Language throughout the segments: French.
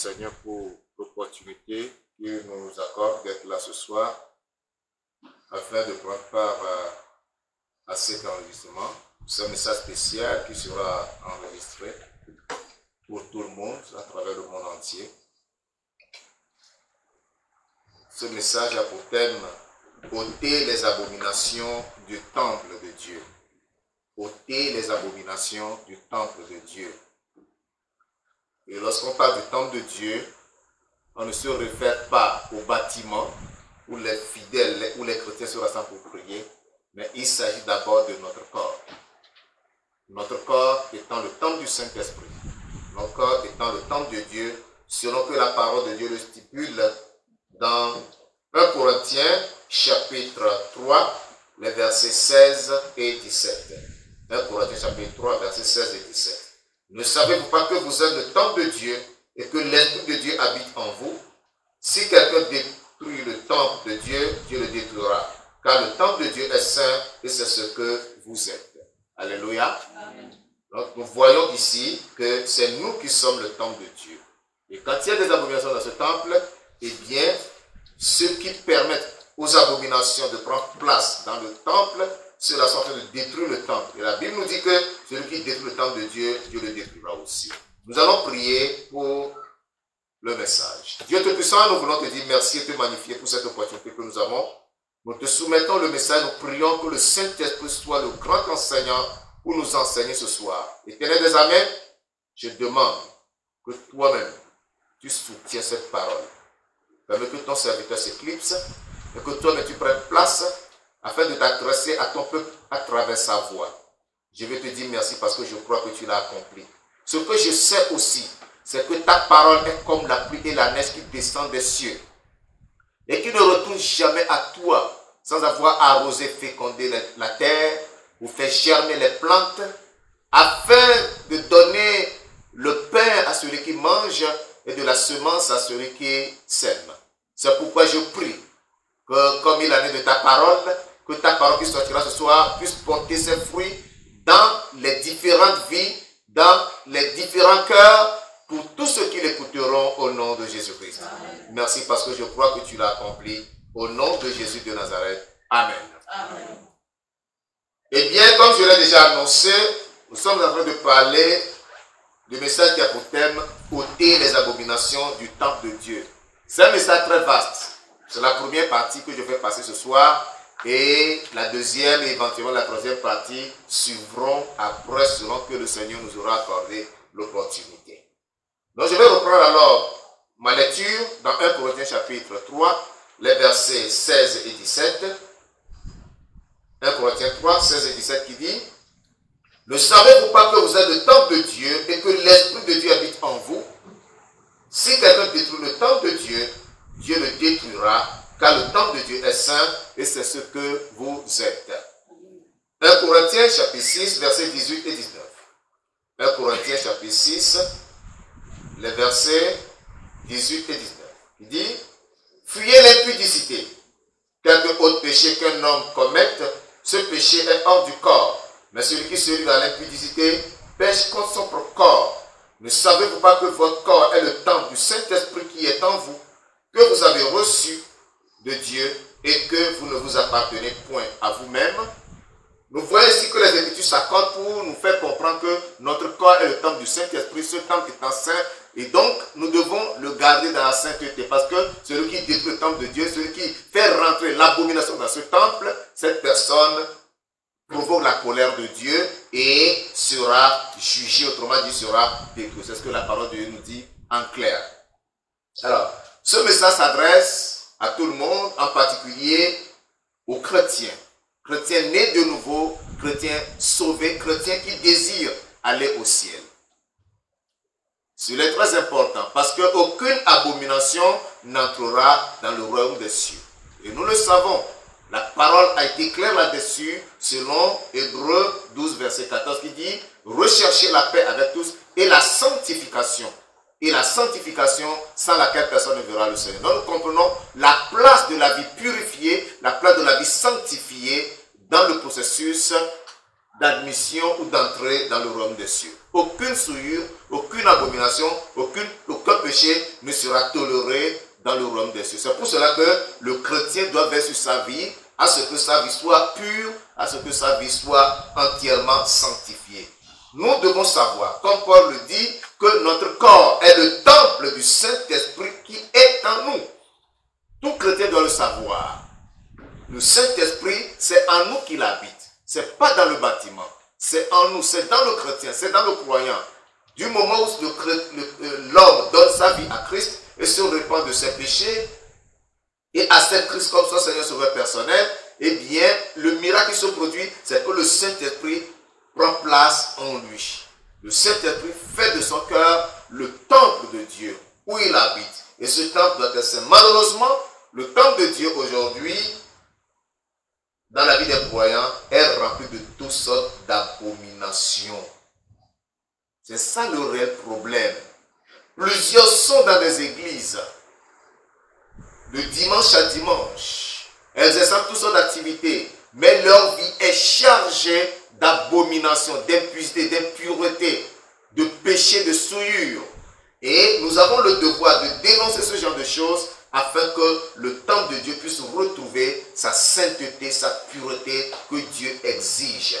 Seigneur pour l'opportunité qu'il nous accorde d'être là ce soir afin de prendre part à, à cet enregistrement. C'est un message spécial qui sera enregistré pour tout le monde à travers le monde entier. Ce message a pour thème ôter les abominations du temple de Dieu ôter les abominations du temple de Dieu. Et lorsqu'on parle du temple de Dieu, on ne se réfère pas au bâtiment où les fidèles, où les chrétiens se rassemblent pour prier, mais il s'agit d'abord de notre corps. Notre corps étant le temple du Saint-Esprit. Notre corps étant le temple de Dieu, selon que la parole de Dieu le stipule dans 1 Corinthiens chapitre 3, les versets 16 et 17. 1 Corinthiens chapitre 3, versets 16 et 17. Ne savez-vous pas que vous êtes le temple de Dieu et que l'Esprit de Dieu habite en vous? Si quelqu'un détruit le temple de Dieu, Dieu le détruira. Car le temple de Dieu est saint et c'est ce que vous êtes. Alléluia. Donc nous voyons ici que c'est nous qui sommes le temple de Dieu. Et quand il y a des abominations dans ce temple, eh bien, ceux qui permettent aux abominations de prendre place dans le temple, ceux-là sont en train de détruire le temple. Et la Bible nous dit que celui qui détruit le temple de Dieu, Dieu le détruira aussi. Nous allons prier pour le message. Dieu Tout-Puissant, nous voulons te dire merci et te magnifier pour cette opportunité que nous avons. Nous te soumettons le message, nous prions que le Saint-Esprit soit le grand enseignant pour nous enseigner ce soir. Éternel des Amens, je demande que toi-même, tu soutiens cette parole. Permets que ton serviteur s'éclipse et que toi-même tu prennes place afin de t'adresser à ton peuple à travers sa voix. Je vais te dire merci parce que je crois que tu l'as accompli. Ce que je sais aussi, c'est que ta parole est comme la pluie et la neige qui descend des cieux et qui ne retourne jamais à toi sans avoir arrosé, fécondé la terre ou fait germer les plantes afin de donner le pain à celui qui mange et de la semence à celui qui sème. C'est pourquoi je prie que, comme il en est de ta parole, que ta parole qui sortira ce soir puisse porter ses fruits dans les différentes vies, dans les différents cœurs, pour tous ceux qui l'écouteront au nom de Jésus-Christ. Merci parce que je crois que tu l'as accompli au nom de Jésus de Nazareth. Amen. Eh bien, comme je l'ai déjà annoncé, nous sommes en train de parler du message qui a pour thème ôter les abominations du temple de Dieu. C'est un message très vaste. C'est la première partie que je vais passer ce soir. Et la deuxième et éventuellement la troisième partie suivront après selon que le Seigneur nous aura accordé l'opportunité. Donc je vais reprendre alors ma lecture dans 1 Corinthiens chapitre 3, les versets 16 et 17. 1 Corinthiens 3, 16 et 17 qui dit Ne savez-vous pas que vous êtes le temple de Dieu et que l'Esprit de Dieu habite en vous Si quelqu'un détruit le temple de Dieu, Dieu le détruira, car le temple de Dieu est saint et c'est ce que vous êtes. 1 Corinthiens chapitre 6, versets 18 et 19. 1 Corinthiens chapitre 6, les versets 18 et 19. Il dit, fuyez l'impudicité. Quelque autre péché qu'un homme commette, ce péché est hors du corps. Mais celui qui se livre dans l'impudicité pêche contre son propre corps. Ne savez-vous pas que votre corps est le temple du Saint-Esprit qui est en vous, que vous avez reçu de Dieu et que vous ne vous appartenez point à vous-même Nous voyons ici que les Écritures s'accordent pour nous faire comprendre que notre corps est le temple du Saint-Esprit, ce temple est en saint, et donc, nous devons le garder dans la sainteté. Parce que celui qui détruit le temple de Dieu, celui qui fait rentrer l'abomination dans ce temple, cette personne provoque la colère de Dieu et sera jugée, autrement dit, sera détruite. C'est ce que la parole de Dieu nous dit en clair. Alors, ce message s'adresse à tout le monde, en particulier aux chrétiens. Chrétiens nés de nouveau, chrétiens sauvés, chrétiens qui désirent aller au ciel. C'est très important parce qu'aucune abomination n'entrera dans le royaume des cieux. Et nous le savons. La parole a été claire là-dessus selon Hébreu 12, verset 14 qui dit Recherchez la paix avec tous et la sanctification. Et la sanctification sans laquelle personne ne verra le Seigneur. Donc nous comprenons la place de la vie purifiée, la place de la vie sanctifiée dans le processus d'admission ou d'entrée dans le royaume des cieux. Aucune souillure, aucune abomination, aucun péché ne sera toléré dans le royaume des cieux. C'est pour cela que le chrétien doit veiller sur sa vie, à ce que sa vie soit pure, à ce que sa vie soit entièrement sanctifiée. Nous devons savoir, comme Paul le dit, que notre corps est le temple du Saint-Esprit qui est en nous. Tout chrétien doit le savoir. Le Saint-Esprit, c'est en nous qu'il habite. C'est pas dans le bâtiment. C'est en nous, c'est dans le chrétien, c'est dans le croyant. Du moment où euh, l'homme donne sa vie à Christ et se répand de ses péchés et accepte Christ comme son Seigneur Sauveur personnel, eh bien, le miracle qui se produit, c'est que le Saint-Esprit prend place en lui. Le Saint-Esprit fait de son cœur le temple de Dieu où il habite. Et ce temple doit être saint. Malheureusement, le temple de Dieu aujourd'hui dans la vie des croyants est rempli de toutes sortes d'abominations. C'est ça le réel problème. Plusieurs sont dans des églises de dimanche à dimanche, exerçant toutes sortes d'activités, mais leur vie est chargée d'abominations, d'impureté, d'impureté, de péché, de souillure. Et nous avons le devoir de dénoncer ce genre de choses afin que le temple de Dieu puisse retrouver sa sainteté, sa pureté que Dieu exige.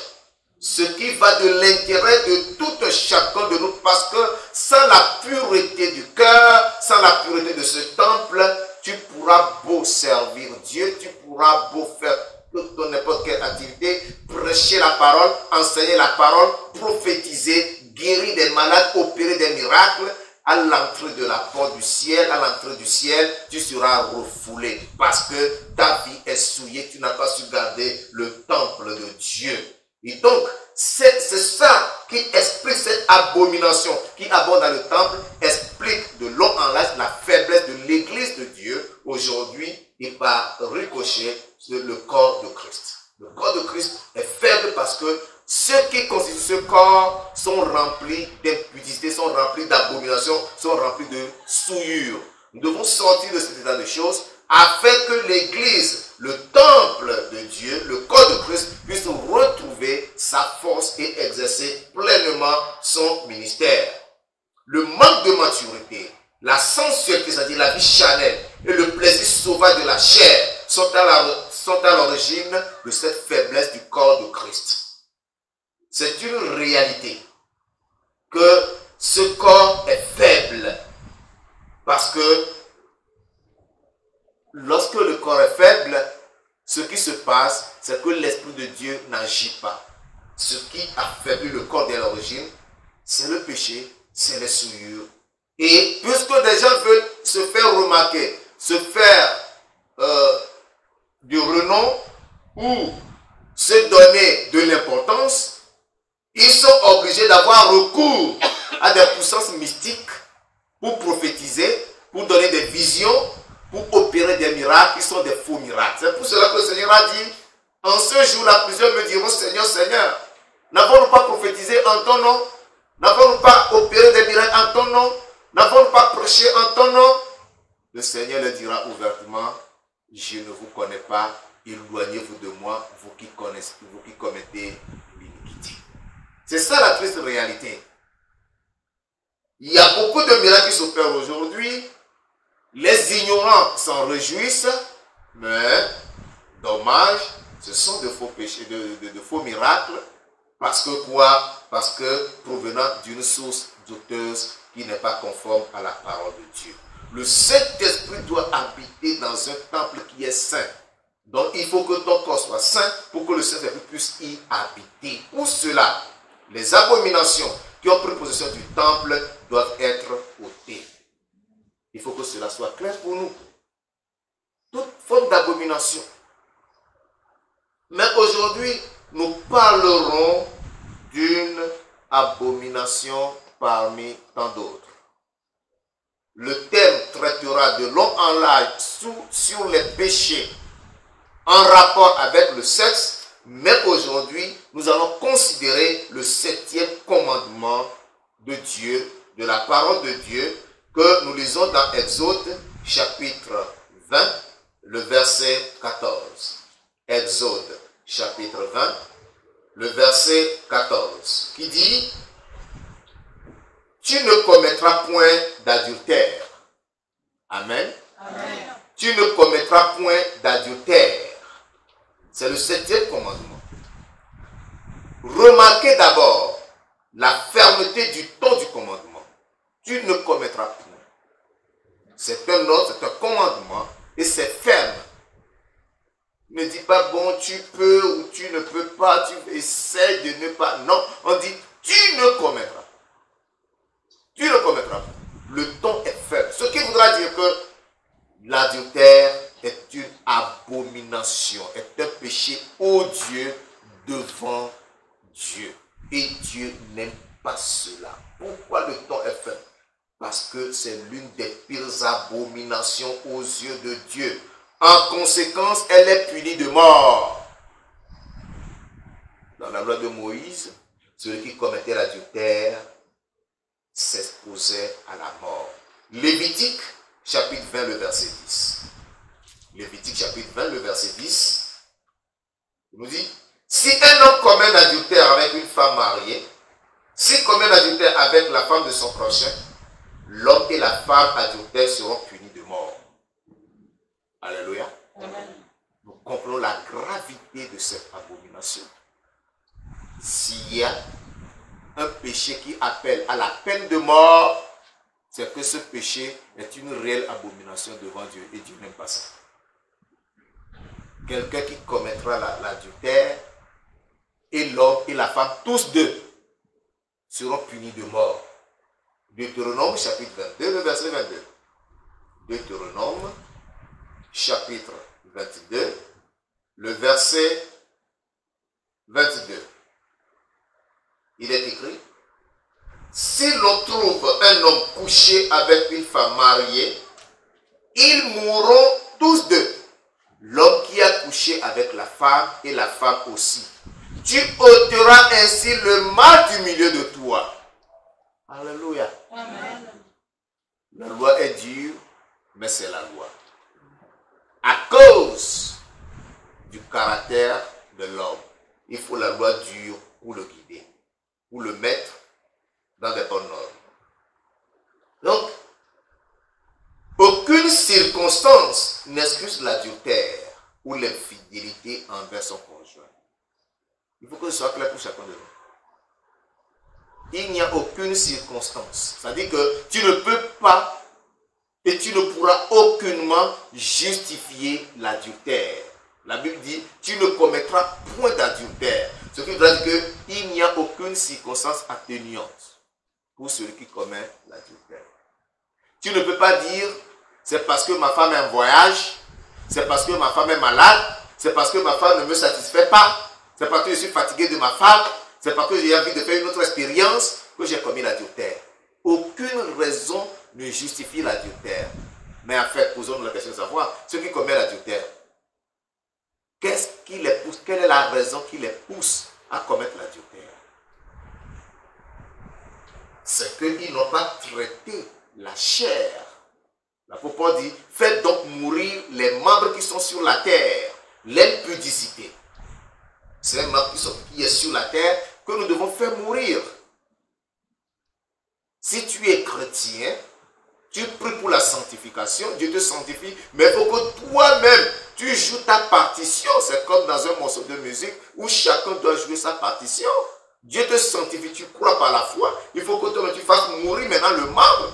Ce qui va de l'intérêt de tout chacun de nous, parce que sans la pureté du cœur, sans la pureté de ce temple, tu pourras beau servir Dieu, tu pourras beau faire toute n'importe quelle activité, prêcher la parole, enseigner la parole, prophétiser, guérir des malades, opérer des miracles, à l'entrée de la porte du ciel, à l'entrée du ciel, tu seras refoulé parce que ta vie est souillée, tu n'as pas su garder le temple de Dieu. Et donc, c'est ça qui explique cette abomination qui aborde dans le temple, explique de long en large la faiblesse de l'église de Dieu. Aujourd'hui et par ricochet le corps de Christ. Le corps de Christ est faible parce que ceux qui constituent ce corps sont remplis d'impudicité, sont remplis d'abomination, sont remplis de souillure. Nous devons sortir de cet état de choses afin que l'Église, le temple de Dieu, le corps de Christ, puisse retrouver sa force et exercer pleinement son ministère. Le manque de maturité, la sensualité, c'est-à-dire la vie charnelle et le plaisir sauvage de la chair sont à l'origine de cette faiblesse du corps de Christ. c'est une réalité que ce corps est faible. Parce que lorsque le corps est faible, ce qui se passe, c'est que l'Esprit de Dieu n'agit pas. Ce qui a affaiblit le corps dès l'origine, c'est le péché, c'est les souillures. Et puisque des gens veulent se faire remarquer, se faire euh, ou se donner de l'importance, ils sont obligés d'avoir recours à des puissances mystiques pour prophétiser, pour donner des visions, pour opérer des miracles qui sont des faux miracles. C'est pour cela que le Seigneur a dit, en ce jour-là, plusieurs me diront, Seigneur, Seigneur, n'avons-nous pas prophétisé en ton nom? N'avons-nous pas opéré des miracles en ton nom? N'avons-nous pas prêché en ton nom? Le Seigneur le dira ouvertement, je ne vous connais pas, éloignez-vous de moi, vous qui connaissez, vous qui commettez l'iniquité. C'est ça la triste réalité. Il y a beaucoup de miracles qui s'opèrent aujourd'hui. Les ignorants s'en réjouissent, mais dommage, ce sont de faux péchés, de, faux miracles. Parce que quoi? Parce que provenant d'une source douteuse qui n'est pas conforme à la parole de Dieu. Le Saint-Esprit doit habiter dans un temple qui est saint. Donc il faut que ton corps soit saint pour que le Saint-Esprit puisse y habiter. Pour cela, les abominations qui ont pris possession du temple doivent être ôtées. Il faut que cela soit clair pour nous. Toute forme d'abomination. Mais aujourd'hui, nous parlerons d'une abomination parmi tant d'autres. Le thème traitera de long en large sur les péchés en rapport avec le sexe, mais aujourd'hui, nous allons considérer le septième commandement de Dieu, de la parole de Dieu, que nous lisons dans Exode chapitre 20, le verset 14. Exode chapitre 20, le verset 14, qui dit, Tu ne commettras point d'adultère. Amen. Amen. Tu ne commettras point d'adultère. C'est le septième commandement. Remarquez d'abord la fermeté du ton du commandement. Tu ne commettras point. C'est un ordre, c'est un commandement et c'est ferme. Ne dis pas bon, tu peux ou tu ne peux pas, tu essaies de ne pas. Non, on dit tu ne commettras. Tu ne commettras. Le ton est faible. Ce qui voudra dire que l'adultère est une abomination, est un péché odieux devant Dieu. Et Dieu n'aime pas cela. Pourquoi le temps est faible? Parce que c'est l'une des pires abominations aux yeux de Dieu. En conséquence, elle est punie de mort. Dans la loi de Moïse, celui qui commettait l'adultère s'exposait à la mort. Lévitique, chapitre 20, le verset 10. Lévitique chapitre 20, le verset 10, il nous dit, si un homme commet un adultère avec une femme mariée, s'il commet un adultère avec la femme de son prochain, l'homme et la femme adultère seront punis de mort. Alléluia. Nous comprenons la gravité de cette abomination. S'il y a un péché qui appelle à la peine de mort, c'est que ce péché est une réelle abomination devant Dieu et Dieu n'aime pas ça quelqu'un qui commettra l'adultère, et l'homme et la femme, tous deux, seront punis de mort. Deutéronome chapitre 22, le verset 22. Deutéronome chapitre 22, le verset 22. Il est écrit, si l'on trouve un homme couché avec une femme mariée, ils mourront tous deux l'homme qui a couché avec la femme et la femme aussi. Tu ôteras ainsi le mal du milieu de toi. Alléluia. La loi est dure, mais c'est la loi. À cause du caractère de l'homme, il faut la loi dure pour le guider, pour le mettre dans des bonnes normes. Donc, aucune circonstance n'excuse l'adultère ou l'infidélité envers son conjoint. Il faut que ce soit clair pour chacun de nous. il n'y a aucune circonstance. C'est-à-dire que tu ne peux pas et tu ne pourras aucunement justifier l'adultère. La Bible dit, tu ne commettras point d'adultère. Ce qui veut dire qu'il n'y a aucune circonstance atténuante pour celui qui commet l'adultère. Tu ne peux pas dire, c'est parce que ma femme est en voyage, c'est parce que ma femme est malade, c'est parce que ma femme ne me satisfait pas, c'est parce que je suis fatigué de ma femme, c'est parce que j'ai envie de faire une autre expérience que j'ai commis l'adultère. Aucune raison ne justifie l'adultère. Mais en fait, posons-nous la question de savoir, ceux qui commettent l'adultère, qu'est-ce qui les pousse, quelle est la raison qui les pousse à commettre l'adultère? C'est qu'ils n'ont pas traité la chair. L'apôtre dit, faites donc mourir les membres qui sont sur la terre, l'impudicité. C'est un membre qui, qui est sur la terre que nous devons faire mourir. Si tu es chrétien, tu pries pour la sanctification, Dieu te sanctifie, mais il faut que toi-même, tu joues ta partition. C'est comme dans un morceau de musique où chacun doit jouer sa partition. Dieu te sanctifie, tu crois par la foi. Il faut que toi tu fasses mourir maintenant le membre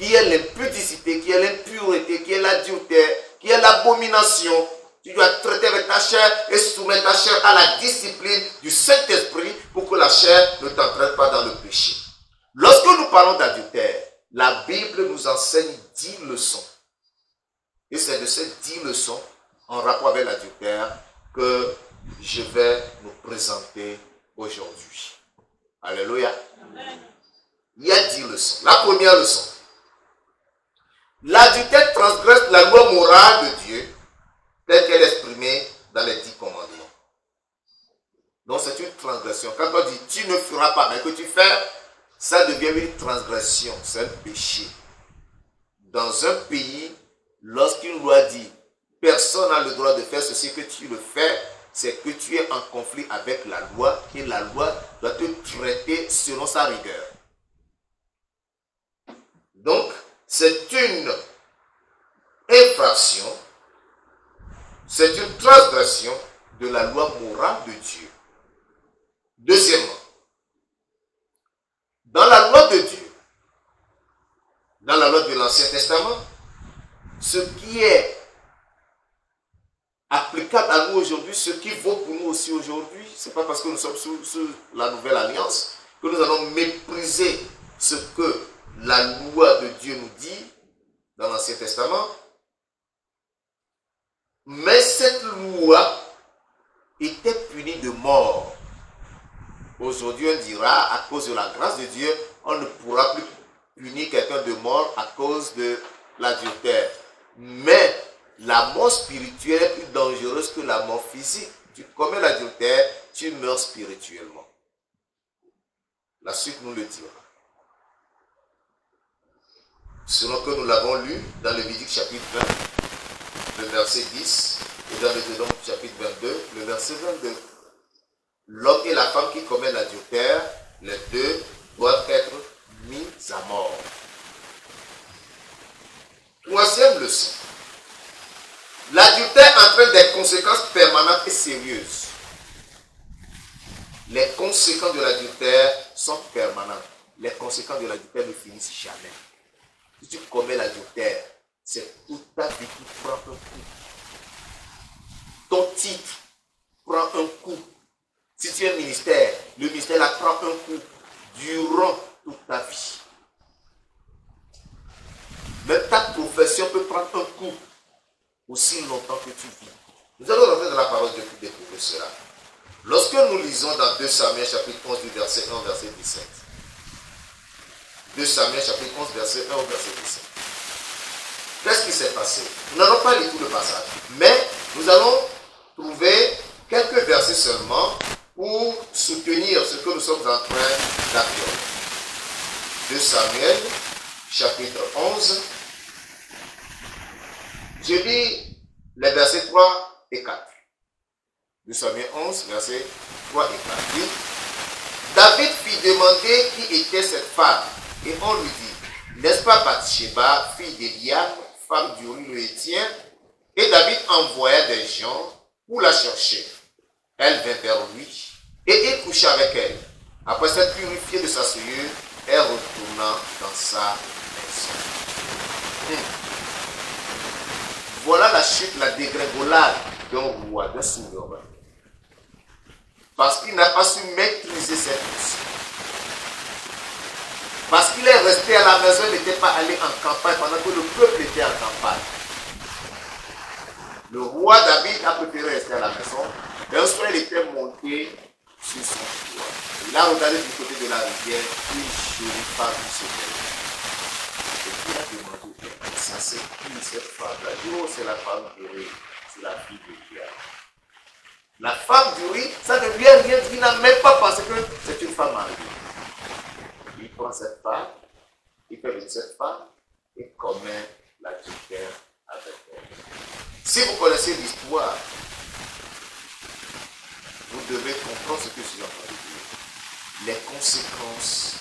qui est l'impudicité, qui est l'impureté, qui est l'adultère, qui est l'abomination. Tu dois traiter avec ta chair et soumettre ta chair à la discipline du Saint-Esprit pour que la chair ne t'entraîne pas dans le péché. Lorsque nous parlons d'adultère, la Bible nous enseigne dix leçons. Et c'est de ces dix leçons en rapport avec l'adultère que je vais nous présenter aujourd'hui. Alléluia. Il y a dix leçons. La première leçon. L'adultère transgresse la loi morale de Dieu telle qu'elle est exprimée dans les dix commandements. Donc c'est une transgression. Quand on dit tu ne feras pas, mais que tu fais, ça devient une transgression, c'est un péché. Dans un pays, lorsqu'une loi dit personne n'a le droit de faire ceci que tu le fais, c'est que tu es en conflit avec la loi et la loi doit te traiter selon sa rigueur. Donc, c'est une infraction, c'est une transgression de la loi morale de Dieu. Deuxièmement, dans la loi de Dieu, dans la loi de l'Ancien Testament, ce qui est applicable à nous aujourd'hui, ce qui vaut pour nous aussi aujourd'hui, ce n'est pas parce que nous sommes sous, la nouvelle alliance que nous allons mépriser ce que la loi de Dieu nous dit dans l'Ancien Testament. Mais cette loi était punie de mort. Aujourd'hui, on dira, à cause de la grâce de Dieu, on ne pourra plus punir quelqu'un de mort à cause de l'adultère. Mais la mort spirituelle est plus dangereuse que la mort physique. Tu commets l'adultère, tu meurs spirituellement. La suite nous le dira. Selon que nous l'avons lu dans le Lévitique chapitre 20, le verset 10, et dans le chapitre 22, le verset 22 l'homme et la femme qui commettent l'adultère, les deux doivent être mis à mort. Troisième leçon. L'adultère entraîne des conséquences permanentes et sérieuses. Les conséquences de l'adultère sont permanentes. Les conséquences de l'adultère ne finissent jamais. Si tu commets l'adultère, c'est toute ta vie qui prend un coup? Ton titre prend un coup. Si tu es ministère, le ministère la prend un coup durant toute ta vie. Même ta profession peut prendre un coup aussi longtemps que tu vis. Nous allons rentrer dans la parole de découvrir cela. Lorsque nous lisons dans 2 Samuel chapitre 11 du verset 1 au verset 17. 2 Samuel chapitre 11 verset 1 au verset 17. Qu'est-ce qui s'est passé? Nous n'allons pas lire tout le passage, mais nous allons trouver quelques versets seulement pour soutenir ce que nous sommes en train d'affirmer. De Samuel, chapitre 11. Je lis les versets 3 et 4. De Samuel 11, versets 3 et 4. David fit demander qui était cette femme, et on lui dit, n'est-ce pas Bathsheba, fille d'Eliam, femme du le Hétien Et David envoya des gens pour la chercher. Elle vint vers lui et il coucha avec elle. après s'être purifié de sa souillure, et retourna dans sa maison. Hmm. Voilà la chute, la dégringolade d'un roi, d'un souverain. Parce qu'il n'a pas su maîtriser ses pensées. Parce qu'il est resté à la maison, il n'était pas allé en campagne pendant que le peuple était en campagne. Le roi David a préféré rester à la maison. Et un il était monté sur son toit. Il a regardé du côté de la rivière, une jolie femme se Et il a demandé, ça c'est qui cette femme-là? Oh, c'est la femme du riz, c'est la fille de Dieu. La femme du riz, ça ne lui a rien dit, il n'a même pas pensé que c'est une femme mariée. Cette femme, il fait de cette femme et commet l'adultère avec elle. Si vous connaissez l'histoire, vous devez comprendre ce que je suis en train de dire. Les conséquences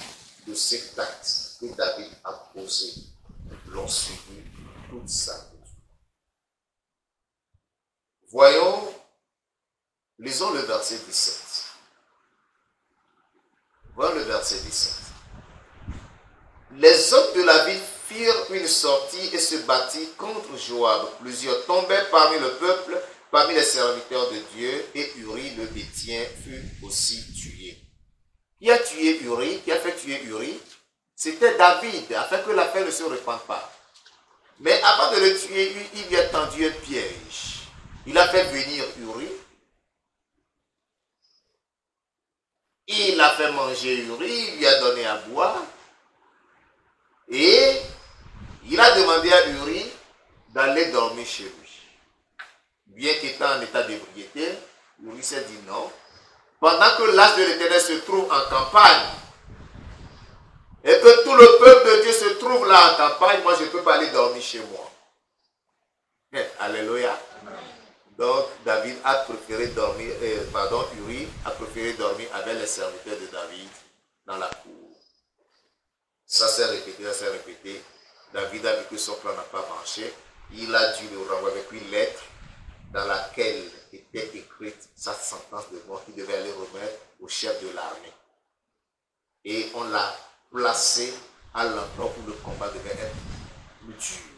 de cet acte que David a posé l'ont suivi toute sa vie. Voyons, lisons le verset 17. Voyons le verset 17. Les hommes de la ville firent une sortie et se battirent contre Joab. Plusieurs tombèrent parmi le peuple, parmi les serviteurs de Dieu, et Uri le Bétien fut aussi tué. Qui a tué Uri? Qui a fait tuer Uri? C'était David, afin que l'affaire ne se répande pas. Mais avant de le tuer, il lui a tendu un piège. Il a fait venir Uri. Il a fait manger Uri, il lui a donné à boire. Et il a demandé à Uri d'aller dormir chez lui. Bien qu'étant en état d'ébriété, Uri s'est dit non. Pendant que l'âge de l'éternel se trouve en campagne, et que tout le peuple de Dieu se trouve là en campagne, moi je ne peux pas aller dormir chez moi. Eh, alléluia. Donc David a préféré dormir, euh, pardon, Uri a préféré dormir avec les serviteurs de David dans la cour. Ça s'est répété, ça s'est répété. David a vu que son plan n'a pas marché. Il a dû le renvoyer avec une lettre dans laquelle était écrite sa sentence de mort qu'il devait aller remettre au chef de l'armée. Et on l'a placé à l'endroit où le combat devait être plus dur.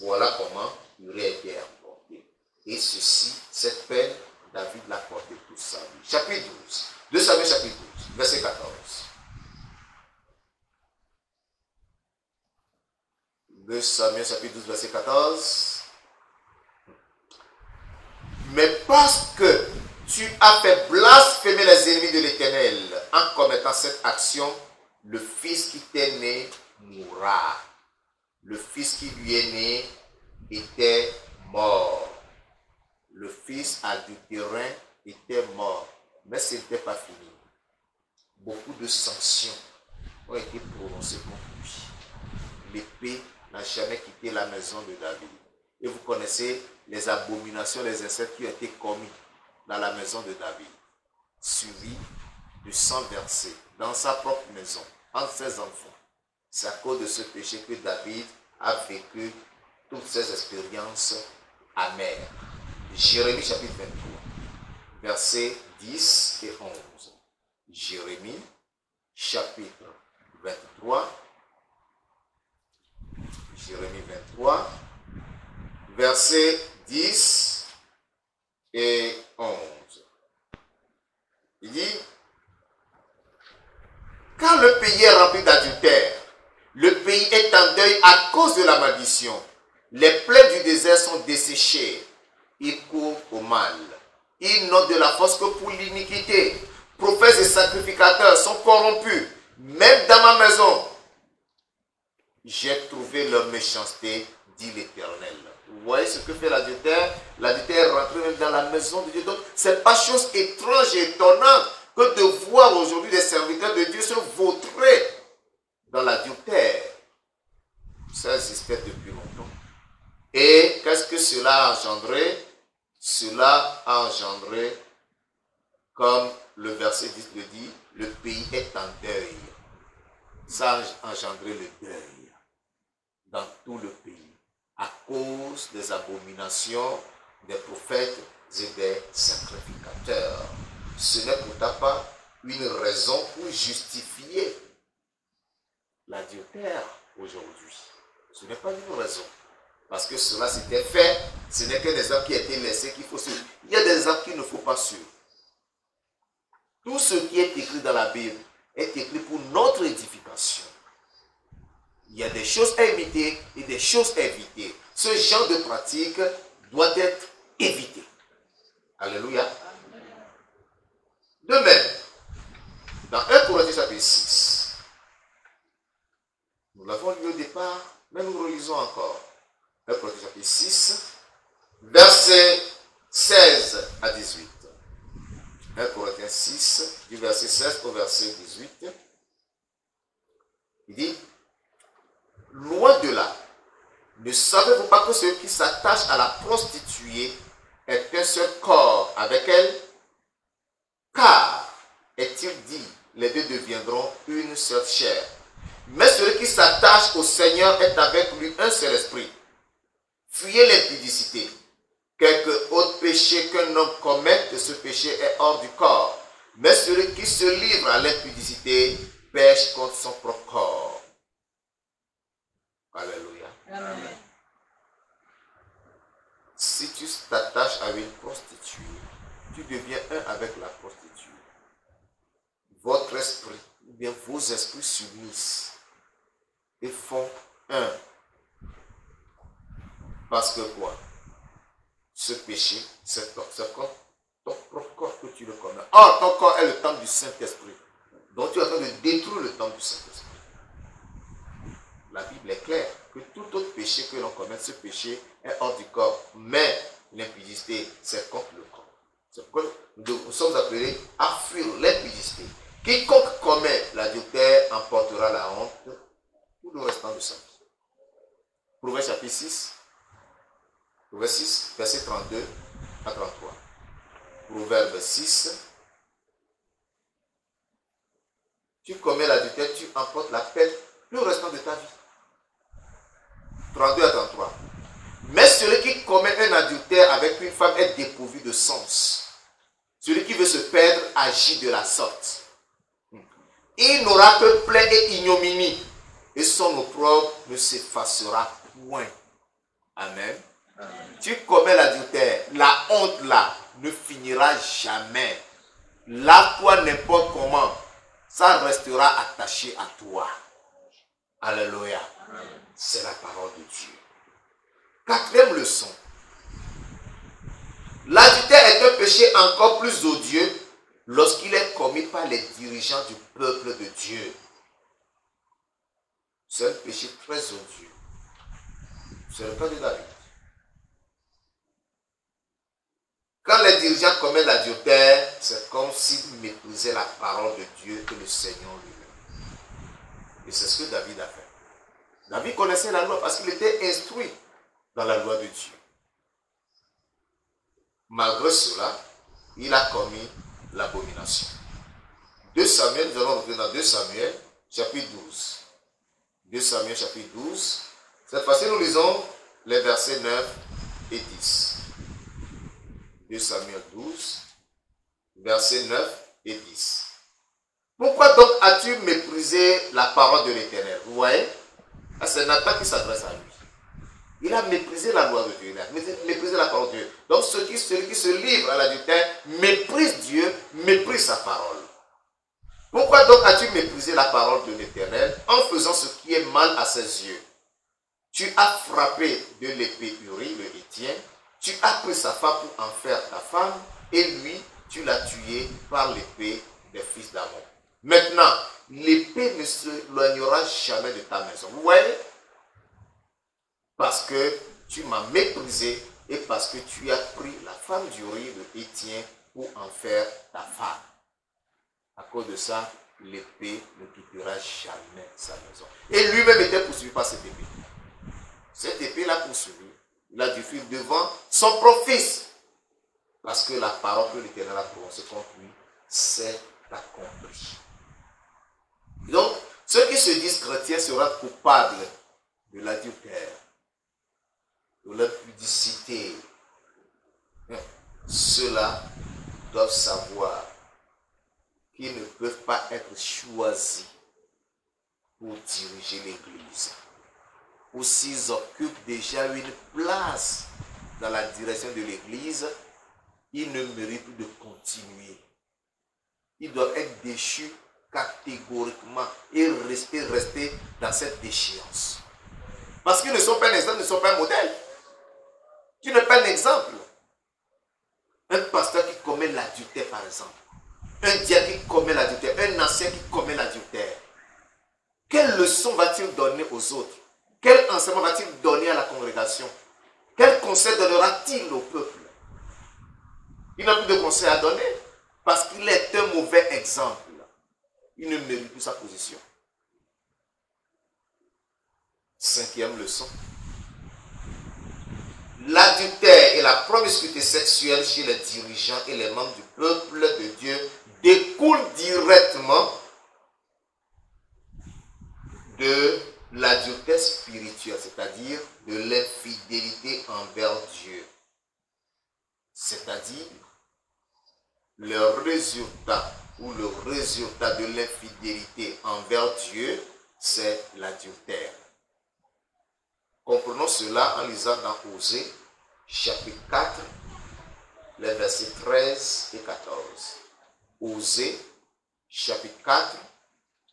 Voilà comment il aurait été emporté. Et ceci, cette peine, David l'a porté toute sa vie. Chapitre 12. 2 Samuel chapitre 12, verset 14. 2 Samuel chapitre 12, verset 14. Mais parce que tu as fait blasphémer les ennemis de l'Éternel en commettant cette action, le fils qui t'est né mourra. Le fils qui lui est né était mort. Le fils adultérin était mort. Mais ce n'était pas fini. Beaucoup de sanctions ont été prononcées contre lui. L'épée n'a jamais quitté la maison de David. Et vous connaissez les abominations, les insectes qui ont été commis dans la maison de David, suivi du sang versé dans sa propre maison, entre ses enfants. C'est à cause de ce péché que David a vécu toutes ces expériences amères. Jérémie chapitre 23, versets 10 et 11. Jérémie chapitre 23, Jérémie 23, versets 10 et 11. Il dit, quand le pays est rempli d'adultère, le pays est en deuil à cause de la maldition. Les plaies du désert sont desséchées. Ils courent au mal. Ils n'ont de la force que pour l'iniquité. Prophètes et sacrificateurs sont corrompus. Même dans ma maison, j'ai trouvé leur méchanceté, dit l'Éternel. Vous voyez ce que fait l'adultère? L'adultère est rentré même dans la maison de Dieu. Donc, ce n'est pas chose étrange et étonnante que de voir aujourd'hui les serviteurs de Dieu se vautrer dans l'adultère. Ça existait depuis longtemps. Et qu'est-ce que cela a engendré? Cela a engendré, comme le verset 10 le dit, le pays est en deuil. Ça a engendré le deuil dans tout le pays à cause des abominations des prophètes et des sacrificateurs. Ce n'est pourtant pas une raison pour justifier l'adultère aujourd'hui. Ce n'est pas une raison. Parce que cela s'était fait, ce n'est que des actes qui étaient laissés qu'il faut suivre. Il y a des actes qu'il ne faut pas suivre. Tout ce qui est écrit dans la Bible est écrit pour notre édification. Il y a des choses à imiter et des choses à éviter. Ce genre de pratique doit être évité. Alléluia. De même, dans 1 Corinthiens chapitre 6, nous l'avons lu au départ, mais nous relisons encore. 1 Corinthiens chapitre 6, verset 16 à 18. 1 Corinthiens 6, du verset 16 au verset 18. Il dit, loin de là, ne savez-vous pas que ceux qui s'attachent à la prostituée est un seul corps avec elle? Car, est-il dit, les deux deviendront une seule chair. Mais celui qui s'attache au Seigneur est avec lui un seul esprit. Fuyez l'impudicité. Quelque autre péché qu'un homme commette, ce péché est hors du corps. Mais celui qui se livre à l'impudicité pêche contre son propre corps. Alléluia. Si tu t'attaches à une prostituée, tu deviens un avec la prostituée. Votre esprit, ou bien vos esprits s'unissent et font un. Parce que quoi? Ce péché, c'est ton, ton, propre corps que tu le commets. Or, ton corps est le temple du Saint-Esprit. Donc tu es en train de détruire le temple du Saint-Esprit. La Bible est claire que tout autre péché que l'on commet, ce péché est hors du corps. Mais l'impudicité, c'est contre le corps. C'est pourquoi nous sommes appelés à fuir l'impudicité. Quiconque commet l'adultère emportera la honte tout le restant de sa vie. Proverbe chapitre 6, Proverbe 6, verset 32 à 33. Proverbe 6. Tu commets l'adultère, tu emportes la peine le restant de ta vie. 32 à 33. Mais celui qui commet un adultère avec une femme est dépourvu de sens. Celui qui veut se perdre agit de la sorte. Il n'aura que plaie et ignominie, et son opprobre ne s'effacera point. Amen. Tu commets l'adultère, la honte là ne finira jamais. Là, toi, n'importe comment, ça restera attaché à toi. Alléluia. C'est la parole de Dieu. Quatrième leçon. L'adultère est un péché encore plus odieux lorsqu'il est commis par les dirigeants du peuple de Dieu. C'est un péché très odieux. C'est le cas de David. Quand les dirigeants commettent l'adultère, c'est comme s'ils méprisaient la parole de Dieu et le Seigneur lui-même. Et c'est ce que David a fait. David connaissait la loi parce qu'il était instruit dans la loi de Dieu. Malgré cela, il a commis l'abomination. 2 Samuel, nous allons revenir dans 2 Samuel, chapitre 12. 2 Samuel, chapitre 12. Cette fois-ci, nous lisons les versets 9 et 10. 2 Samuel 12, versets 9 et 10. Pourquoi donc as-tu méprisé la parole de l'Éternel? Vous voyez? C'est Nathan qui s'adresse à lui. Il a méprisé la loi de Dieu, méprisé la parole de Dieu. Donc celui qui, se livre à l'adultère méprise Dieu, méprise sa parole. Pourquoi donc as-tu méprisé la parole de l'Éternel en faisant ce qui est mal à ses yeux? Tu as frappé de l'épée Uri, le Hétien, tu as pris sa femme pour en faire ta femme, et lui, tu l'as tué par l'épée des fils d'Amon. Maintenant, l'épée ne s'éloignera jamais de ta maison. Vous voyez? Parce que tu m'as méprisé et parce que tu as pris la femme du riz de Étienne pour en faire ta femme. À cause de ça, l'épée ne quittera jamais sa maison. Et lui-même était poursuivi par cette épée. Cette épée l'a poursuivi. Il a dû fuir devant son propre. Parce que la parole que l'Éternel a prononcée contre lui, c'est accompli. Donc, ceux qui se disent chrétiens seront coupables de l'adultère, de l'impudicité. Ceux-là doivent savoir qui ne peuvent pas être choisis pour diriger l'Église. Ou s'ils occupent déjà une place dans la direction de l'Église, ils ne méritent de continuer. Ils doivent être déchus catégoriquement et rester, dans cette déchéance. Parce qu'ils ne sont pas un exemple, ne sont pas un modèle. Tu n'es pas un exemple. Un pasteur qui commet l'adultère, par exemple. Un diable qui commet l'adultère. Un ancien qui commet l'adultère. Quelle leçon va-t-il donner aux autres? Quel enseignement va-t-il donner à la congrégation? Quel conseil donnera-t-il au peuple? Il n'a plus de conseil à donner parce qu'il est un mauvais exemple. Il ne mérite plus sa position. Cinquième leçon. L'adultère et la promiscuité sexuelle chez les dirigeants et les membres du peuple de Dieu découlent directement de l'adultère spirituelle, c'est-à-dire de l'infidélité envers Dieu. C'est-à-dire le résultat ou le résultat de l'infidélité envers Dieu, c'est l'adultère. Comprenons cela en lisant dans Osée, chapitre 4, les versets 13 et 14. Osée, chapitre 4,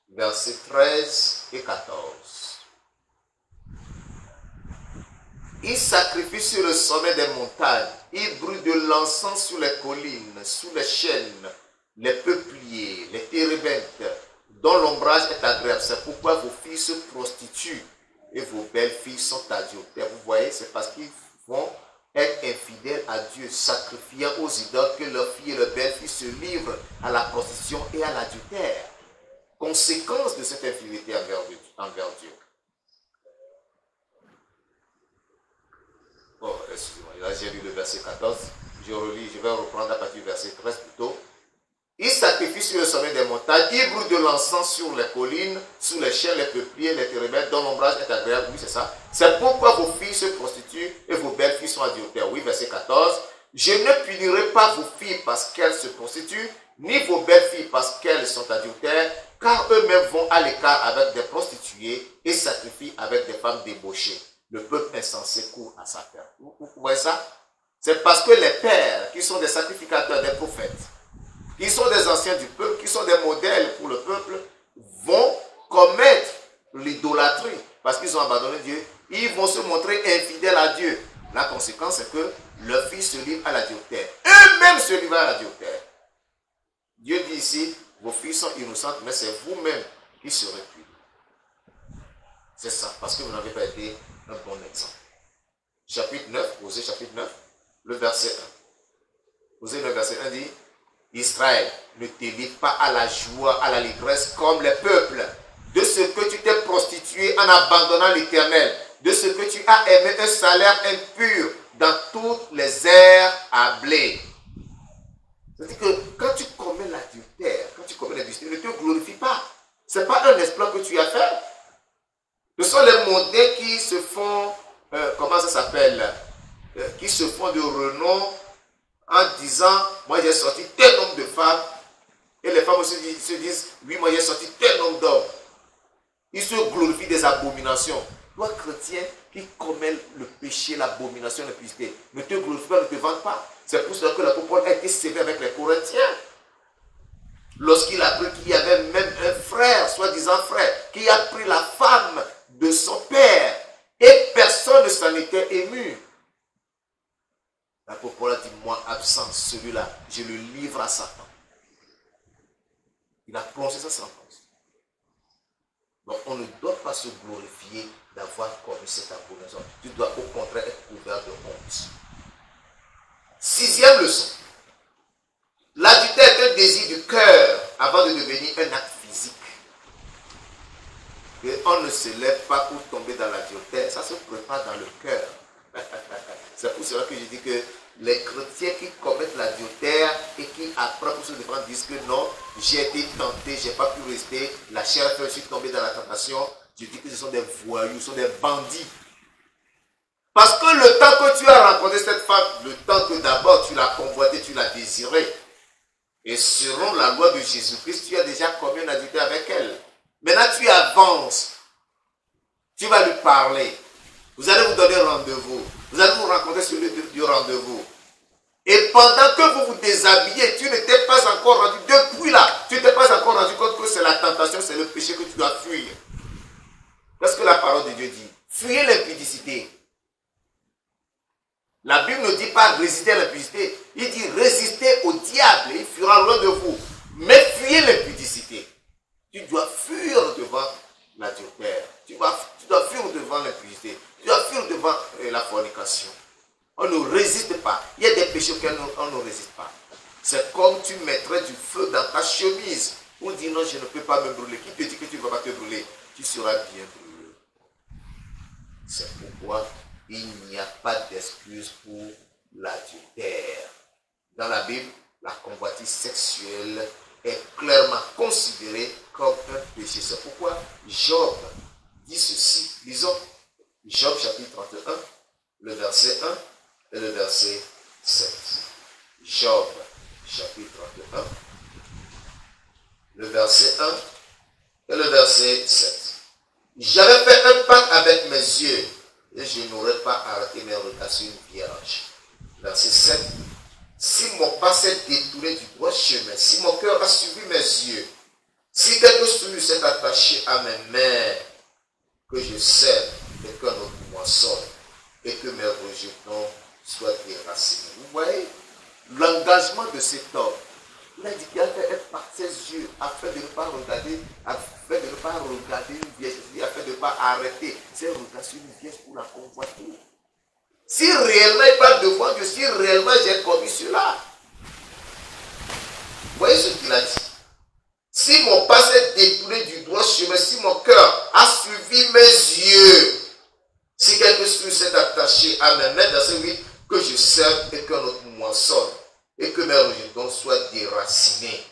versets 13 et 14. Il sacrifie sur le sommet des montagnes, il brûle de l'encens sur les collines, sous les chênes, les peupliers, les térébintes, dont l'ombrage est agréable. C'est pourquoi vos filles se prostituent et vos belles filles sont adultères. Vous voyez, c'est parce qu'ils vont être infidèles à Dieu, sacrifiant aux idoles que leurs filles et leurs belles filles se livrent à la prostitution et à l'adultère. Conséquence de cette infidélité envers Dieu. Bon, excusez-moi, là j'ai lu le verset 14. Je relis, je vais reprendre à partir du verset 13 plutôt. Il sacrifie sur le sommet des montagnes, il brûle de l'encens sur les collines, sous les chiens, les peupliers, les térébètes, dont l'ombrage est agréable. Oui, c'est ça. C'est pourquoi vos filles se prostituent et vos belles filles sont adultères. Oui, verset 14. Je ne punirai pas vos filles parce qu'elles se prostituent, ni vos belles filles parce qu'elles sont adultères, car eux-mêmes vont à l'écart avec des prostituées et sacrifient avec des femmes débauchées. Le peuple insensé court à sa perte. Vous voyez ça? C'est parce que les pères, qui sont des sacrificateurs, des prophètes, qui sont des anciens du peuple, qui sont des modèles pour le peuple, vont commettre l'idolâtrie parce qu'ils ont abandonné Dieu. Ils vont se montrer infidèles à Dieu. La conséquence, c'est que leurs filles se livrent à la l'adultère. Eux-mêmes se livrent à la l'adultère. Dieu dit ici, vos filles sont innocentes, mais c'est vous-même qui serez punis. C'est ça, parce que vous n'avez pas été un bon exemple. Chapitre 9, Osée chapitre 9, le verset 1. Osée le verset 1 dit, Israël, ne te livre pas à la joie, à la ligresse comme les peuples, de ce que tu t'es prostitué en abandonnant l'éternel, de ce que tu as aimé un salaire impur dans toutes les aires à blé. C'est-à-dire que quand tu commets l'adultère, quand tu commets l'adultère, ne te glorifie pas. Ce n'est pas un exploit que tu as fait. Ce sont les modèles qui se font, euh, comment ça s'appelle, euh, qui se font de renom en disant, moi j'ai sorti tel nombre de femmes, et les femmes aussi se disent, oui, moi j'ai sorti tel nombre d'hommes. Ils se glorifient des abominations. Toi, chrétien, qui commet le péché, l'abomination, l'impureté, ne te glorifie pas, ne te vante pas. C'est pour cela que l'apôtre a été sévère avec les Corinthiens. Lorsqu'il a appris qu'il y avait même un frère, soi-disant frère, qui a pris la femme de son père, et personne ne s'en était ému. L'apôtre Paul a dit, moi absent, celui-là, je le livre à Satan. Il a plongé sa sentence. Donc on ne doit pas se glorifier d'avoir commis cette abomination. Tu dois au contraire être couvert de honte. Sixième leçon. L'adultère est un désir du cœur avant de devenir un acte physique. Et on ne se lève pas pour tomber dans l'adultère. Ça se prépare dans le cœur. C'est pour que je dis que les chrétiens qui commettent l'adultère et qui après pour se défendre disent que non, j'ai été tenté, j'ai pas pu rester, la chair fait aussi tomber dans la tentation. Je dis que ce sont des voyous, ce sont des bandits. Parce que le temps que tu as rencontré cette femme, le temps que d'abord tu l'as convoité, tu l'as désiré, Et selon la loi de Jésus-Christ, tu as déjà commis un adultère avec elle. Maintenant, tu avances. Tu vas lui parler. Vous allez vous donner rendez-vous. Vous allez vous rencontrer sur le du rendez-vous. Et pendant que vous vous déshabillez, tu n'étais pas encore rendu, depuis là, tu n'étais pas encore rendu compte que c'est la tentation, c'est le péché que tu dois fuir. Qu'est-ce que la parole de Dieu dit? Fuyez l'impudicité. La Bible ne dit pas résister à l'impudicité. Il dit résister au diable. Il fuira loin de vous. Mais fuyez l'impudicité. Tu dois fuir devant l'adultère. Tu, tu dois fuir devant l'impudicité. Tu dois fuir devant euh, la fornication. On ne résiste pas. Il y a des péchés auxquels on ne résiste pas. C'est comme tu mettrais du feu dans ta chemise. On dit non, je ne peux pas me brûler. Qui te dit que tu ne vas pas te brûler? Tu seras bien brûlé. C'est pourquoi il n'y a pas d'excuse pour l'adultère. Dans la Bible, la convoitise sexuelle est clairement considérée comme un péché. C'est pourquoi Job dit ceci. Lisons Job chapitre 31, le verset 1 et le verset 7. Job chapitre 31, le verset 1 et le verset 7. J'avais fait un pacte avec mes yeux et je n'aurais pas arrêté mes regards sur une vierge. Verset 7. Si mon pas s'est détourné du droit chemin, si mon cœur a suivi mes yeux, si quelque chose s'est attaché à mes mains, que je sème et qu'un autre moissonne, et que mes rejetons soient déracinés. Vous voyez l'engagement de cet homme. A fait par ses yeux afin de ne pas regarder, afin de ne pas regarder une vierge, afin de ne pas arrêter ses regards sur une vierge pour la convoiter. Si réellement il parle devant Dieu, si réellement j'ai commis cela, voyez ce qu'il a dit? Si mon pas s'est détourné du droit chemin, si mon cœur a suivi mes yeux, si quelque chose s'est attaché à mes mains, dans ce 8, que je serve et qu'un autre moissonne et que mes rejetons soient déracinés.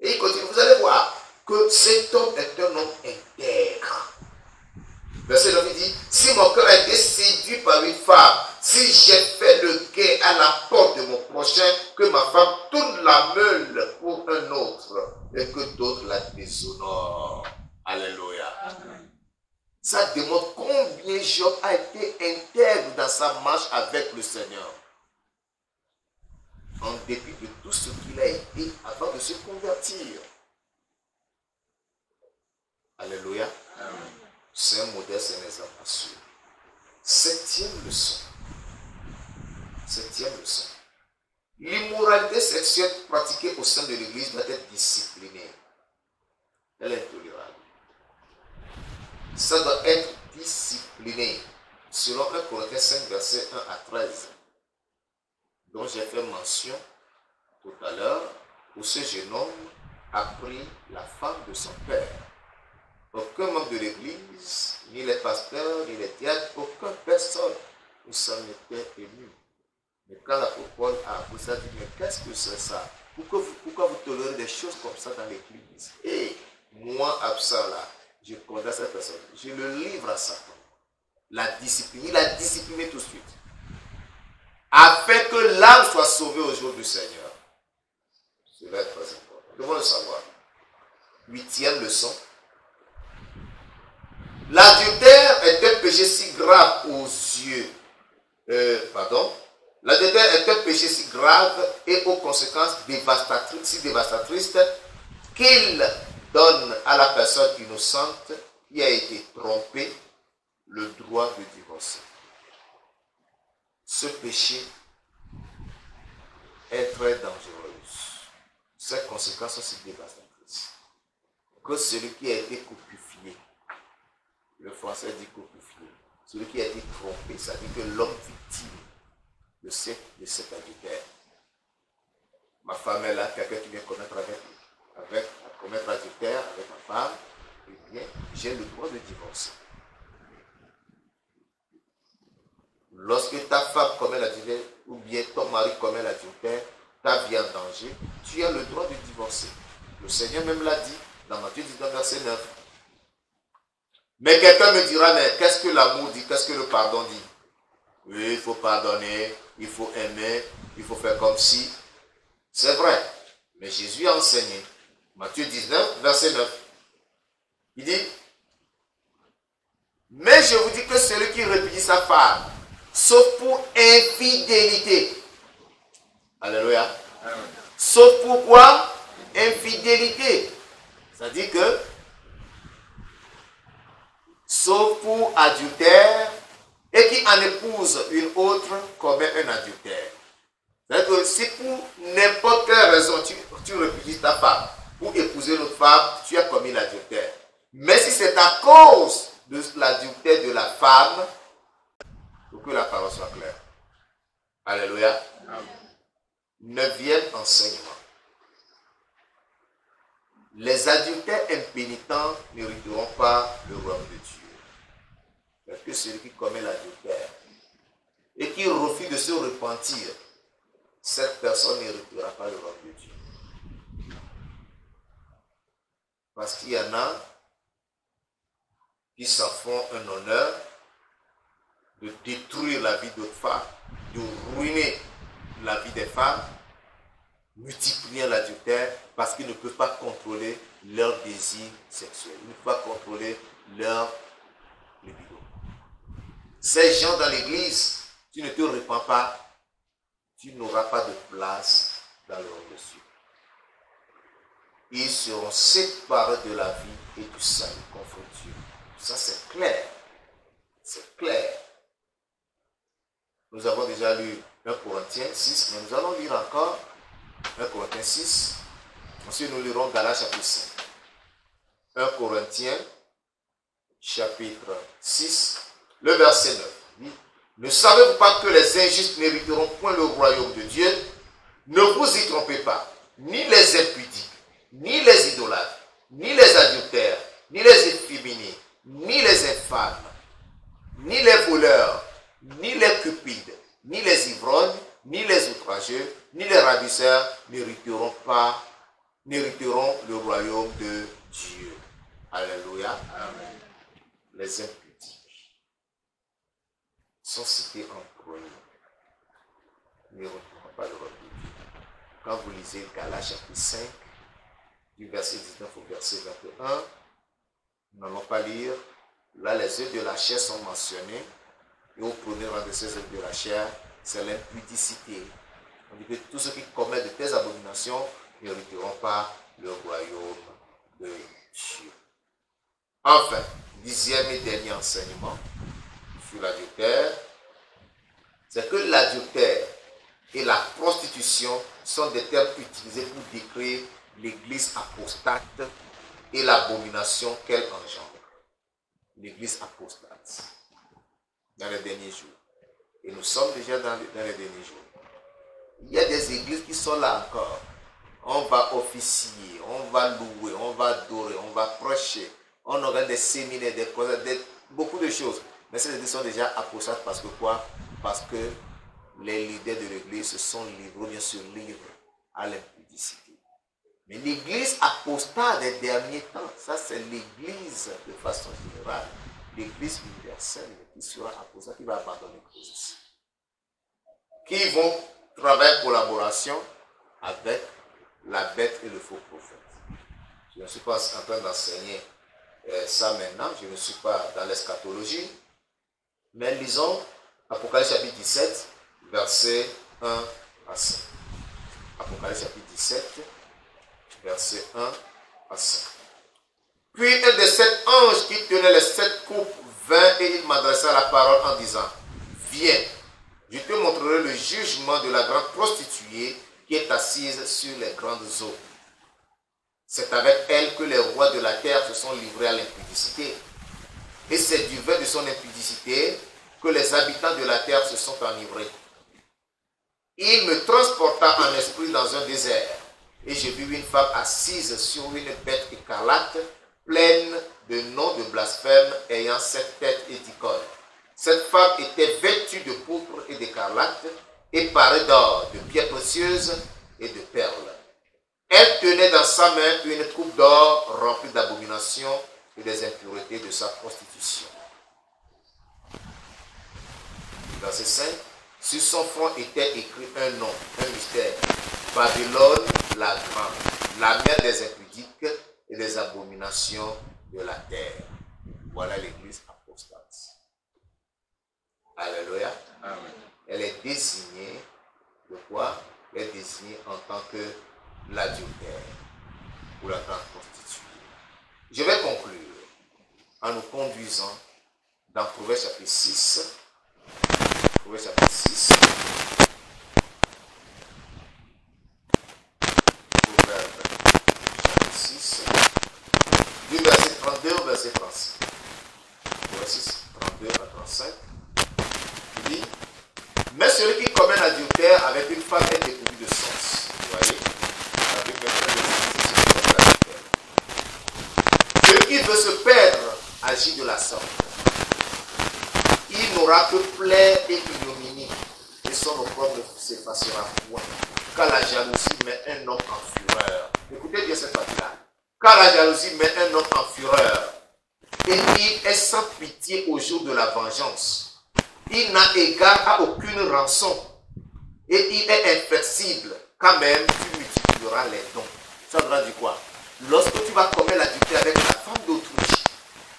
Et il continue, vous allez voir que cet homme est un homme intègre. Verset 9 dit, si mon cœur a été séduit par une femme, si j'ai fait le guet à la porte de mon prochain, que ma femme tourne la meule pour un autre et que d'autres la déshonorent. Alléluia. Ça démontre combien Job a été intègre dans sa marche avec le Seigneur. En dépit de tout ce qu'il a été avant de se convertir. Alléluia. C'est un modèle, c'est un exemple Septième leçon. Septième leçon. L'immoralité sexuelle pratiquée au sein de l'Église doit être disciplinée. Elle est intolérable. Ça doit être discipliné. Selon 1 Corinthiens 5, verset 1 à 13, dont j'ai fait mention tout à l'heure, où ce jeune homme a pris la femme de son père. Aucun membre de l'Église, ni les pasteurs, ni les théâtres, aucune personne ne s'en était ému. Mais quand l'apôtre Paul a appris ça, dit, mais qu'est-ce que c'est ça? Pourquoi vous, pourquoi vous tolérez des choses comme ça dans l'Église? Et moi, absent là, je condamne cette personne. Je le livre à Satan. La discipline. Il a discipliné tout de suite. Afin que l'âme soit sauvée au jour du Seigneur. Cela est très important. Nous devons le savoir. Huitième leçon. L'adultère est un péché si grave aux yeux. Euh, pardon. L'adultère est un péché si grave et aux conséquences si dévastatrices qu'il donne à la personne innocente qui a été trompée le droit de divorcer. Ce péché est très dangereux. Ses conséquences sont si dévastatrices que celui qui a été copifié, le français dit copifié, celui qui a été trompé, ça dit que l'homme victime de cet, de cet adultère. Ma femme est là, quelqu'un qui vient connaître avec, avec commettre adultère avec ma femme, eh bien, j'ai le droit de divorcer. Lorsque ta femme commet l'adultère, ou bien ton mari commet l'adultère, ta vie en danger, tu as le droit de divorcer. Le Seigneur même l'a dit dans Matthieu 19, verset 9. Mais quelqu'un me dira, mais qu'est-ce que l'amour dit? Qu'est-ce que le pardon dit? Oui, il faut pardonner, il faut aimer, il faut faire comme si. C'est vrai. Mais Jésus a enseigné. Matthieu 19, verset 9. Il dit, mais je vous dis que celui qui répudie sa femme, sauf pour infidélité. Alléluia. Sauf pour quoi? Infidélité. C'est-à-dire que, sauf pour adultère, et qui en épouse une autre commet un adultère. C'est-à-dire que si pour n'importe quelle raison tu, tu ta femme pour épouser une autre femme, tu as commis l'adultère. Mais si c'est à cause de l'adultère de la femme, pour que la parole soit claire. Alléluia. Neuvième enseignement. Les adultères impénitents n'hériteront pas le royaume de Dieu. Parce que celui qui commet l'adultère et qui refuse de se repentir, cette personne n'héritera pas le royaume de Dieu. Parce qu'il y en a qui s'en font un honneur de détruire la vie d'autres femmes, de ruiner la vie des femmes, multipliant l'adultère parce qu'ils ne peuvent pas contrôler leur désir sexuel. Ils ne peuvent pas contrôler leur libido. Ces gens dans l'église, tu ne te répands pas, tu n'auras pas de place dans le royaume de Dieu. Ils seront séparés de la vie et du salut contre Dieu. Ça, c'est clair. C'est clair. Nous avons déjà lu 1 Corinthiens 6, mais nous allons lire encore 1 Corinthiens 6. Ensuite, nous lirons Galates chapitre 5. 1 Corinthiens chapitre 6, le verset 9. dit, Ne savez-vous pas que les injustes n'hériteront point le royaume de Dieu? Ne vous y trompez pas. Ni les impudiques, ni les idolâtres, ni les adultères, ni les efféminés, ni les infâmes, ni les voleurs, ni les cupides, ni les ivrognes, ni les outrageux, ni les ravisseurs n'hériteront pas, n'hériteront le royaume de Dieu. Alléluia. Les impudiques sont cités en premier. N'hériteront pas le royaume de Dieu. Quand vous lisez Galates chapitre 5, du verset 19 au verset 21, nous n'allons pas lire. Là, les œufs de la chair sont mentionnés. Et au premier rang de ces œufs de la chair, c'est l'impudicité. On dit que tous ceux qui commettent de telles abominations n'hériteront pas le royaume de Dieu. Enfin, dixième et dernier enseignement sur l'adultère, c'est que l'adultère et la prostitution sont des termes utilisés pour décrire l'église apostate et l'abomination qu'elle engendre. L'église apostate dans les derniers jours. Et nous sommes déjà dans les, dans les derniers jours. Il y a des églises qui sont là encore. On va officier, on va louer, on va adorer, on va prêcher. On organise des séminaires, des causes, beaucoup de choses. Mais ces églises sont déjà apostates parce que quoi? Parce que les leaders de l'église se sont livrés, bien se livrent à l'impudicité. Mais l'église apostate des derniers temps, ça c'est l'église de façon générale. L'église universelle qui sera apostate, qui va abandonner Christ. Qui vont travailler en collaboration avec la bête et le faux prophète. Je ne suis pas en train d'enseigner euh, ça maintenant, je ne suis pas dans l'eschatologie. Mais lisons Apocalypse chapitre 17, versets 1 à 5. Apocalypse chapitre 17, verset 1 à 5. Puis un des sept anges qui tenait les sept coupes vint et il m'adressa la parole en disant, Viens, je te montrerai le jugement de la grande prostituée qui est assise sur les grandes eaux. C'est avec elle que les rois de la terre se sont livrés à l'impudicité. Et c'est du vin de son impudicité que les habitants de la terre se sont enivrés. Il me transporta en esprit dans un désert, et je vis une femme assise sur une bête écarlate, pleine de noms de blasphème, ayant sept têtes et dix. Cette femme était vêtue de pourpre et d'écarlate, et parée d'or, de pierres précieuses et de perles. Elle tenait dans sa main une coupe d'or remplie d'abominations et des impuretés de sa prostitution. Verset 5. Sur son front était écrit un nom, un mystère. Babylone, la grande, la mère des impudiques et des abominations de la terre. Voilà l'église apostate. Alléluia. Elle est désignée de quoi? Elle est désignée en tant que l'adultère ou la grande prostituée. Je vais conclure en nous conduisant dans Proverbe chapitre 6. Proverbe chapitre 6. Proverbe chapitre 6. Du verset 32 au verset 35. Proverbe 6, 32 à 35. Il dit Mais celui qui commet l'adultère avec une femme est dépourvu de sens. Vous voyez? Avec un frère de sens, c'est ce qu'on appelle l'adultère. Celui qui veut se perdre agit de la sorte. Il n'aura que plaie et ignominie, et son opprobre s'effacera point. Car la jalousie met un homme en fureur. Écoutez bien cette partie-là. Car la jalousie met un homme en fureur. Et il est au jour de la vengeance. Il n'a égard à aucune rançon. Et il est inflexible. Quand même, tu multiplieras les dons. Ça voudra dire quoi? Lorsque tu vas commettre l'adultère avec la femme d'autrui,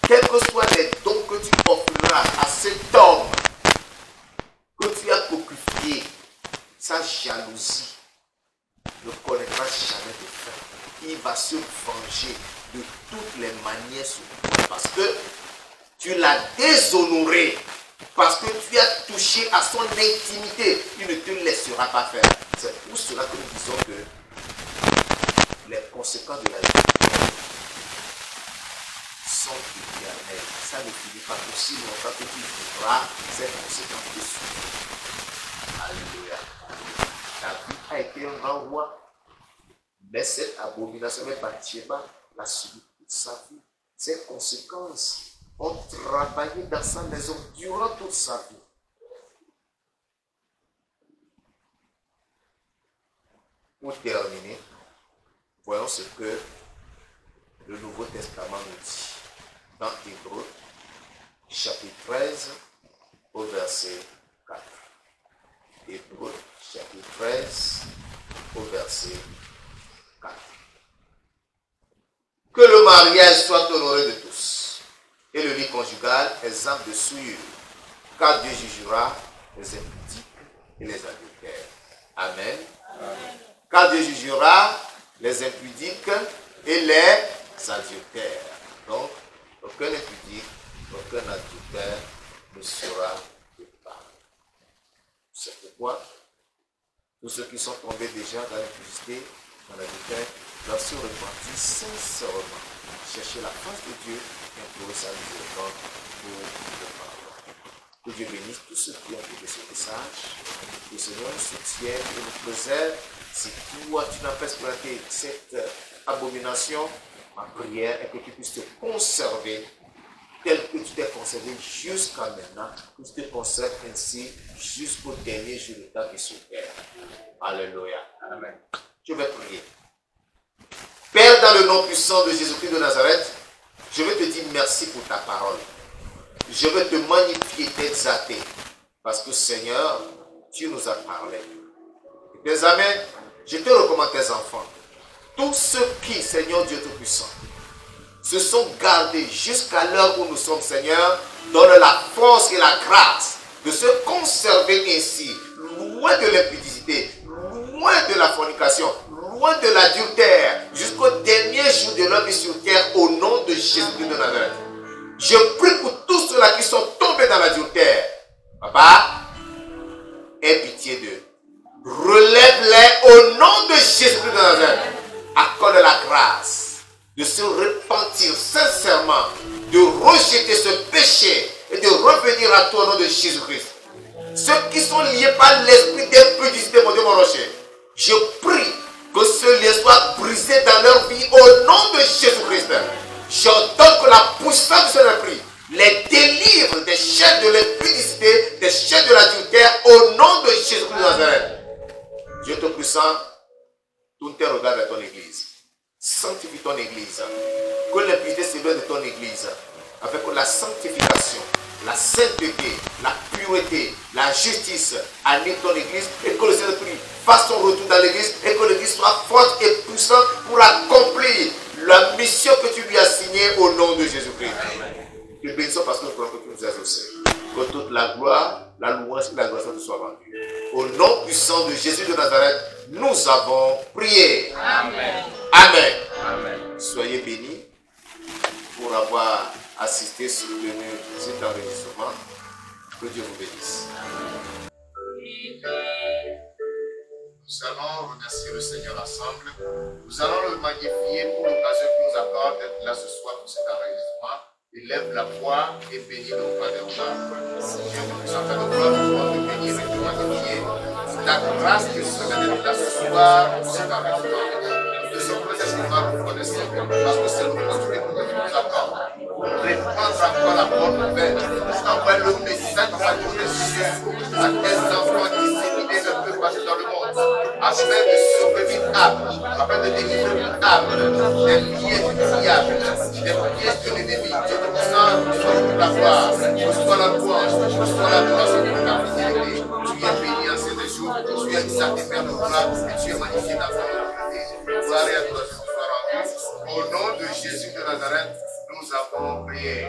quels que soient les dons que tu offriras à cet homme que tu as cocufié, sa jalousie ne connaîtra jamais de fin. Il va se venger de toutes les manières sur parce que tu l'as déshonoré, parce que tu as touché à son intimité. Il ne te laissera pas faire. C'est pour cela que nous disons que les conséquences de la vie sont éternelles. Ça ne finit pas aussi longtemps que tu vivras ces conséquences dessus. Alléluia. David a été un grand roi, mais cette abomination, même Bathsheba, l'a subi toute sa vie. Ses conséquences ont travaillé dans sa maison durant toute sa vie. Pour terminer, voyons ce que le Nouveau Testament nous dit dans Hébreu, chapitre 13, au verset 4. Hébreu, chapitre 13, au verset 4. Que le mariage soit honoré de tous, et le lit conjugal exempt de souillure, car Dieu jugera les impudiques et les adultères. Amen. Car Dieu jugera les impudiques et les adultères. Donc, aucun impudique, aucun adultère ne sera pas. C'est pourquoi tous ceux qui sont tombés déjà dans l'impudicité, dans l'adultère, doivent se repentir sincèrement, chercher la face de Dieu et implorer sa miséricorde pour le pardon. Que Dieu bénisse tous ceux qui ont écouté ce message, que Seigneur nous soutienne et nous préserve. Si toi, tu n'as pas exploité cette abomination, ma prière est que tu puisses te conserver tel que tu t'es conservé jusqu'à maintenant, que tu te conserves ainsi jusqu'au dernier jour de ta vie sur terre. Alléluia. Amen. Je vais prier. Père, dans le nom puissant de Jésus-Christ de Nazareth, je vais te dire merci pour ta parole. Je vais te magnifier, t'exalter, parce que Seigneur, tu nous as parlé. Amis, je te recommande tes enfants. Tous ceux qui, Seigneur Dieu Tout-Puissant, se sont gardés jusqu'à l'heure où nous sommes, Seigneur, donne la force et la grâce de se conserver ainsi, loin de l'impudicité, loin de la fornication, loin de l'adultère, jusqu'au dernier jour de leur vie sur terre, au nom de Jésus-Christ de Nazareth. Je prie pour tous ceux-là qui sont tombés dans l'adultère. Papa, aie pitié d'eux. Relève-les au nom de Jésus-Christ de Nazareth. Accorde la grâce de se repentir sincèrement, de rejeter ce péché et de revenir à toi au nom de Jésus-Christ. Ceux qui sont liés par l'esprit d'impudicité, mon Dieu, mon rocher, je prie que ce lien soit brisé dans leur vie au nom de Jésus-Christ. J'entends que la puissance de ce esprit les délivre des chaînes de l'impudicité, des chaînes de l'adultère au nom de Jésus-Christ de Nazareth. Dieu tout puissant, tourne tes regards vers ton église. Sanctifie ton église. Que l'impudicité s'éloigne de ton église. Avec la sanctification, la sainteté, la pureté, la justice anime ton église et que le Saint-Esprit fasse son retour dans l'église et que l'église soit forte et puissante pour accomplir la mission que tu lui as signée au nom de Jésus-Christ. Nous bénissons parce que nous croyons que tu nous as aussi. Que toute la gloire, la louange et la gloire te soient rendues. Au nom puissant de Jésus de Nazareth, nous avons prié. Amen. Amen. Amen. Soyez bénis pour avoir assisté, soutenu cet enregistrement. Que Dieu vous bénisse. Nous allons remercier le Seigneur ensemble. Nous allons le magnifier pour l'occasion qu'il nous accorde d'être là ce soir pour cet enregistrement. Élève la voix et bénis le roi des rois. Dieu vous présente à nos gloires, nous bénir et te magnifier. Ta grâce que serait d'être là ce soir pour cet enregistrement. Nous sommes présentement reconnaissants parce que c'est l'opportunité que tu nous accordes. Répandre encore la bonne nouvelle. Envoie le message dans la Jésus à tes enfants qui dans le monde. Afin de sauver âme, afin de délivrer une âme des pièges du diable, des pièges de l'ennemi. Dieu te reçois toute la gloire, reçois la louange, reçois la sur ta fidélité. Tu es béni en ces jours, tu es sanctifié de gloire tu es magnifié dans ta autorité. Gloire et adoration soient rendues. Au nom de Jésus de Nazareth, nous avons prié.